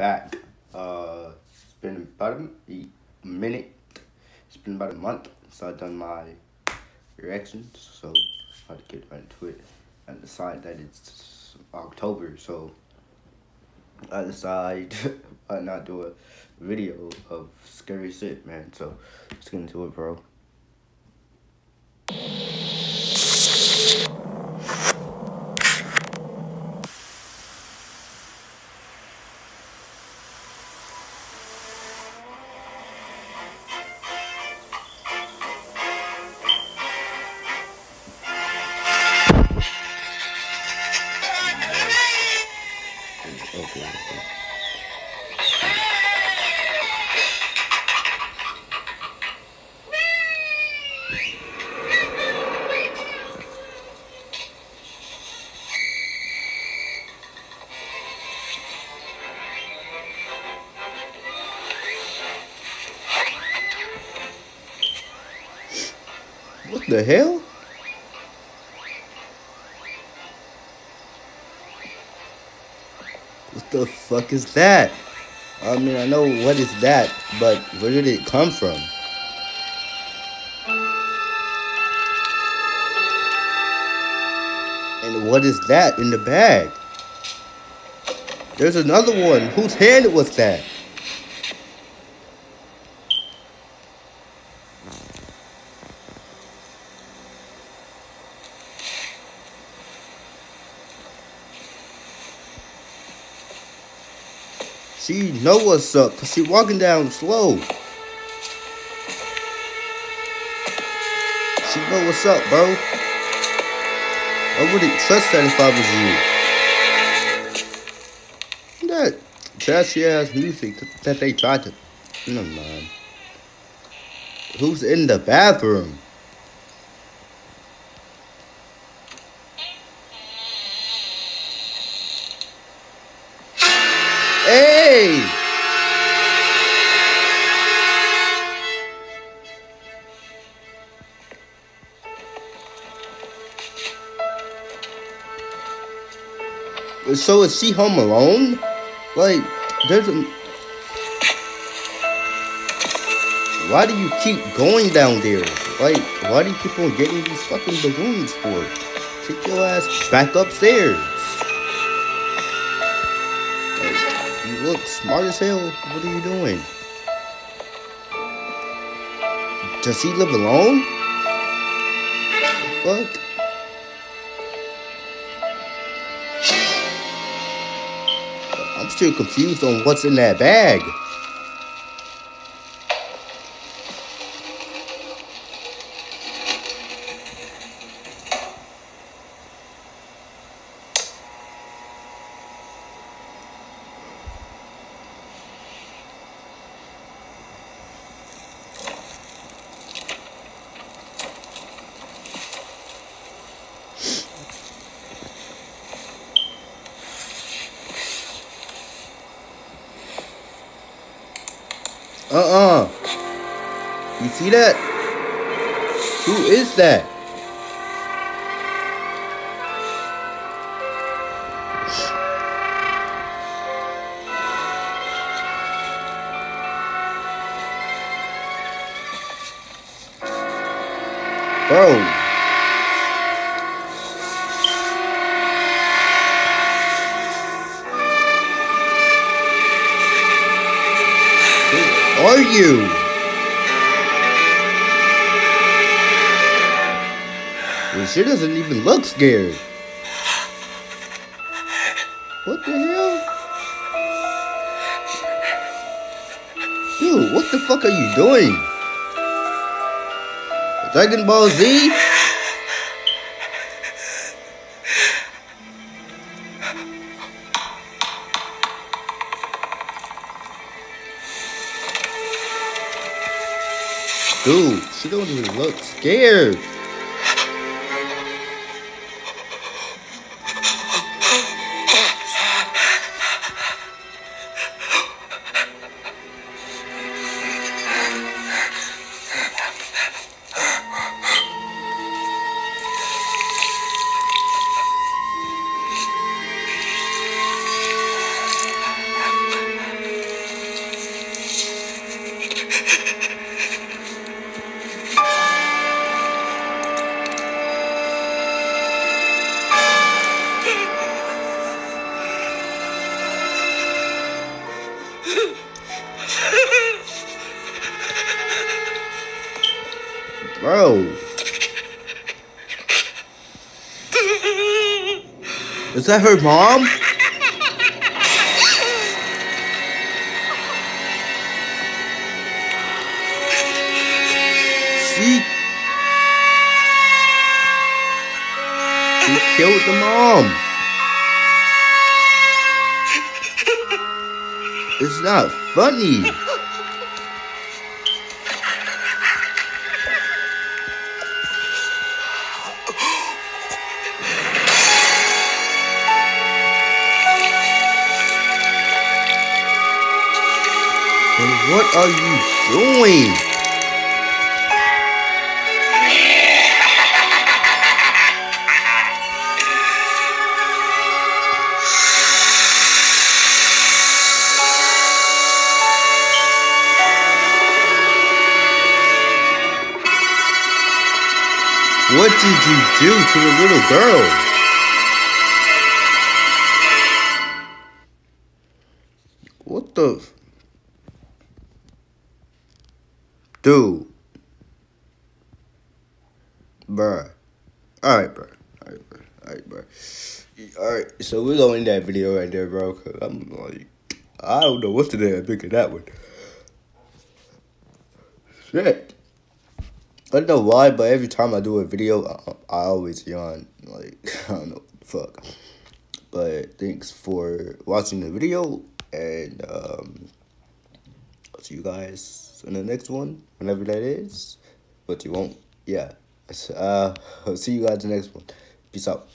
back. Uh, it's been about a minute. It's been about a month since I've done my reactions, so I had to get right into it and decide that it's October, so I decide I not do a video of scary shit, man. So let's get into it, bro. What the hell? What the fuck is that? I mean, I know what is that, but where did it come from? And what is that in the bag? There's another one. Whose hand was that? She know what's up, cause she walking down slow. She know what's up, bro. I wouldn't trust that if I was you. That trashy ass music that they tried to. Never mind. Who's in the bathroom? Hey! So is she home alone? Like, there's a. Why do you keep going down there? Like, why do you keep on getting these fucking balloons for? Take your ass back upstairs. Look smart as hell. What are you doing? Does he live alone? Fuck. I'm still confused on what's in that bag. Uh-uh. You see that? Who is that? Bro. Are you? Well, she doesn't even look scared. What the hell? Dude, what the fuck are you doing? Dragon Ball Z? Dude, she don't even look scared. Is that her mom? She... She killed the mom. It's not funny. What are you doing? What did you do to the little girl? What the? Dude. Bruh. Alright, bro. Alright, bro. Alright, bro. Alright, so we're going to that video right there, bro. Cause I'm like, I don't know what to do. think of that one. Shit. I don't know why, but every time I do a video, I, I always yawn. Like, I don't know fuck. But thanks for watching the video, and um, I'll see you guys in the next one, whenever that is. But you won't, yeah. Uh, I'll see you guys next one. Peace out.